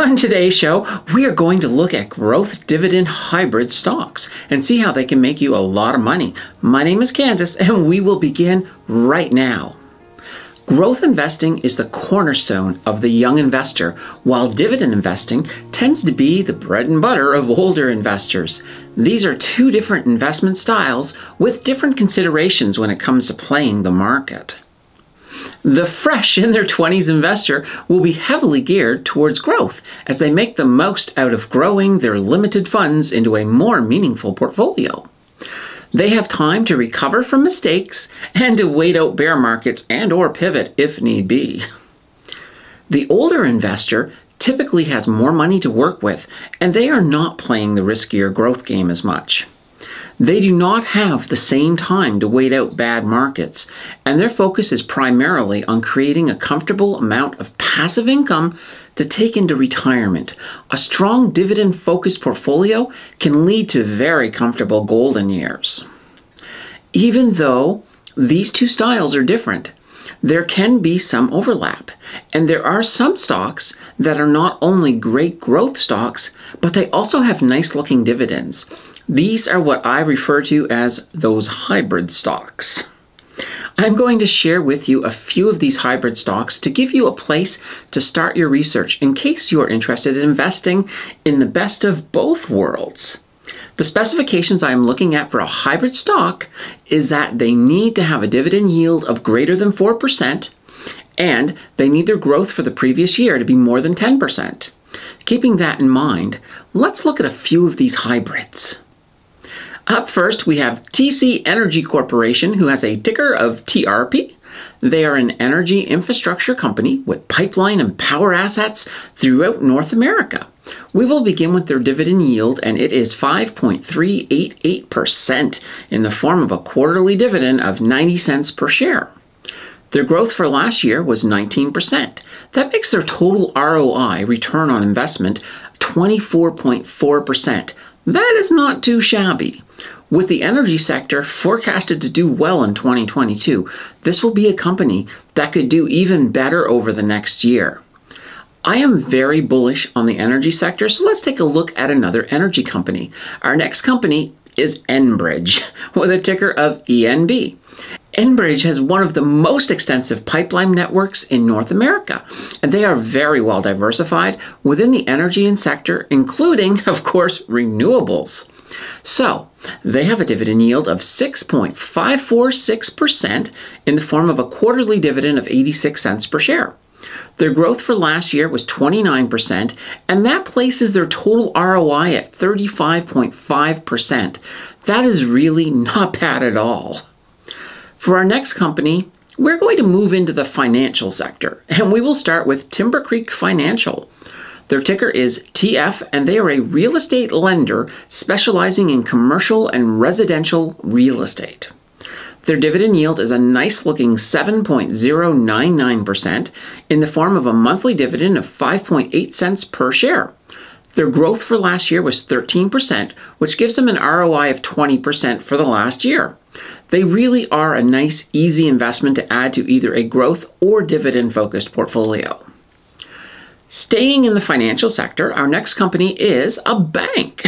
On today's show, we are going to look at growth dividend hybrid stocks and see how they can make you a lot of money. My name is Candace, and we will begin right now. Growth investing is the cornerstone of the young investor, while dividend investing tends to be the bread and butter of older investors. These are two different investment styles with different considerations when it comes to playing the market. The fresh in their 20s investor will be heavily geared towards growth as they make the most out of growing their limited funds into a more meaningful portfolio. They have time to recover from mistakes and to wait out bear markets and or pivot if need be. The older investor typically has more money to work with and they are not playing the riskier growth game as much. They do not have the same time to wait out bad markets, and their focus is primarily on creating a comfortable amount of passive income to take into retirement. A strong dividend focused portfolio can lead to very comfortable golden years. Even though these two styles are different, there can be some overlap. And there are some stocks that are not only great growth stocks, but they also have nice looking dividends. These are what I refer to as those hybrid stocks. I'm going to share with you a few of these hybrid stocks to give you a place to start your research in case you are interested in investing in the best of both worlds. The specifications I am looking at for a hybrid stock is that they need to have a dividend yield of greater than 4% and they need their growth for the previous year to be more than 10%. Keeping that in mind, let's look at a few of these hybrids. Up first, we have TC Energy Corporation, who has a ticker of TRP. They are an energy infrastructure company with pipeline and power assets throughout North America. We will begin with their dividend yield, and it is 5.388% in the form of a quarterly dividend of 90 cents per share. Their growth for last year was 19%. That makes their total ROI, return on investment, 24.4%. That is not too shabby. With the energy sector forecasted to do well in 2022, this will be a company that could do even better over the next year. I am very bullish on the energy sector, so let's take a look at another energy company. Our next company is Enbridge, with a ticker of ENB. Enbridge has one of the most extensive pipeline networks in North America, and they are very well diversified within the energy and sector, including, of course, renewables. So, they have a dividend yield of 6.546% in the form of a quarterly dividend of 86 cents per share. Their growth for last year was 29%, and that places their total ROI at 35.5%. That is really not bad at all. For our next company, we're going to move into the financial sector, and we will start with Timbercreek Financial. Their ticker is TF, and they are a real estate lender specializing in commercial and residential real estate. Their dividend yield is a nice looking 7.099% in the form of a monthly dividend of 5.8 cents per share. Their growth for last year was 13%, which gives them an ROI of 20% for the last year. They really are a nice, easy investment to add to either a growth or dividend focused portfolio. Staying in the financial sector, our next company is a bank.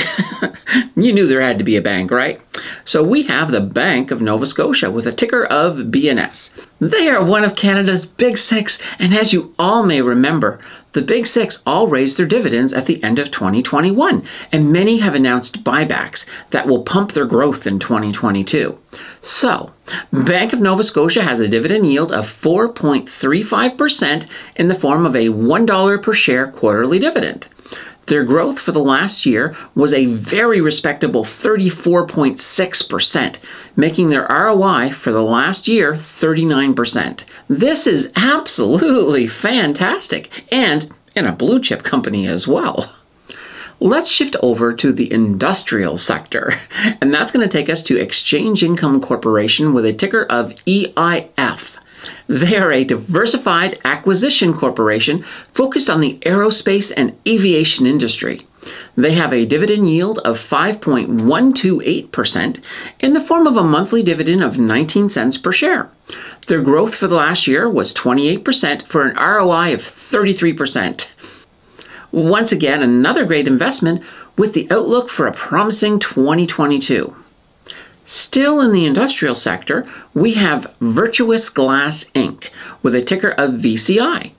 you knew there had to be a bank, right? So we have the Bank of Nova Scotia with a ticker of BNS. They are one of Canada's big six, and as you all may remember, the Big Six all raised their dividends at the end of 2021, and many have announced buybacks that will pump their growth in 2022. So, Bank of Nova Scotia has a dividend yield of 4.35% in the form of a $1 per share quarterly dividend. Their growth for the last year was a very respectable 34.6%, making their ROI for the last year 39%. This is absolutely fantastic, and in a blue chip company as well. Let's shift over to the industrial sector, and that's going to take us to Exchange Income Corporation with a ticker of EIF. They are a diversified acquisition corporation focused on the aerospace and aviation industry. They have a dividend yield of 5.128% in the form of a monthly dividend of 19 cents per share. Their growth for the last year was 28% for an ROI of 33%. Once again, another great investment with the outlook for a promising 2022. Still in the industrial sector, we have Vitreous Glass Inc. with a ticker of VCI.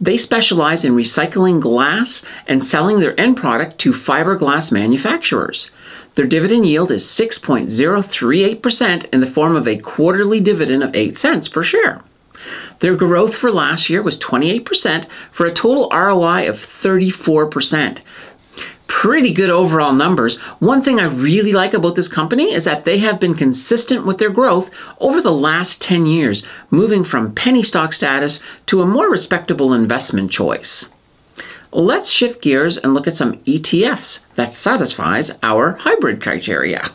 They specialize in recycling glass and selling their end product to fiberglass manufacturers. Their dividend yield is 6.038% in the form of a quarterly dividend of 8 cents per share. Their growth for last year was 28% for a total ROI of 34%. Pretty good overall numbers. One thing I really like about this company is that they have been consistent with their growth over the last 10 years, moving from penny stock status to a more respectable investment choice. Let's shift gears and look at some ETFs that satisfies our hybrid criteria.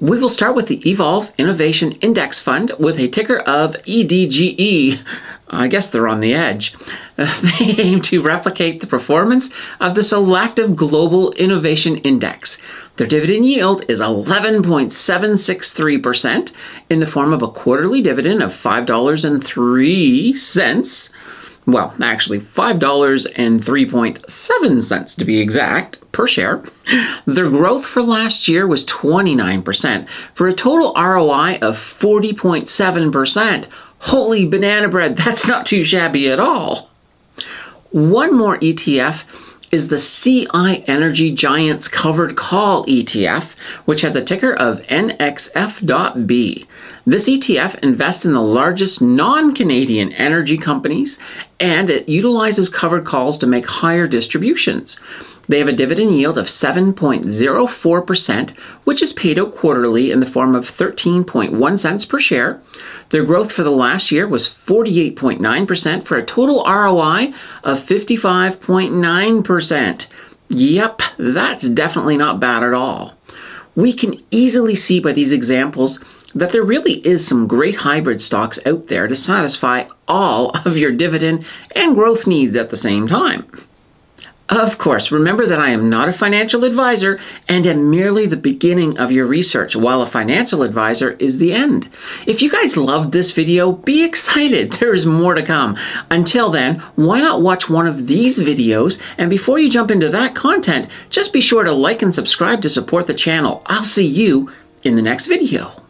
We will start with the Evolve Innovation Index Fund with a ticker of EDGE. I guess they're on the edge. they aim to replicate the performance of the Solactive Global Innovation Index. Their dividend yield is 11.763% in the form of a quarterly dividend of $5.03 well, actually $5.03.7 to be exact per share. Their growth for last year was 29% for a total ROI of 40.7%. Holy banana bread, that's not too shabby at all. One more ETF is the CI Energy Giants Covered Call ETF, which has a ticker of NXF.B. This ETF invests in the largest non Canadian energy companies and it utilizes covered calls to make higher distributions. They have a dividend yield of 7.04%, which is paid out quarterly in the form of 13.1 cents per share. Their growth for the last year was 48.9% for a total ROI of 55.9%. Yep, that's definitely not bad at all. We can easily see by these examples that there really is some great hybrid stocks out there to satisfy all of your dividend and growth needs at the same time. Of course, remember that I am not a financial advisor and am merely the beginning of your research, while a financial advisor is the end. If you guys loved this video, be excited. There is more to come. Until then, why not watch one of these videos? And before you jump into that content, just be sure to like and subscribe to support the channel. I'll see you in the next video.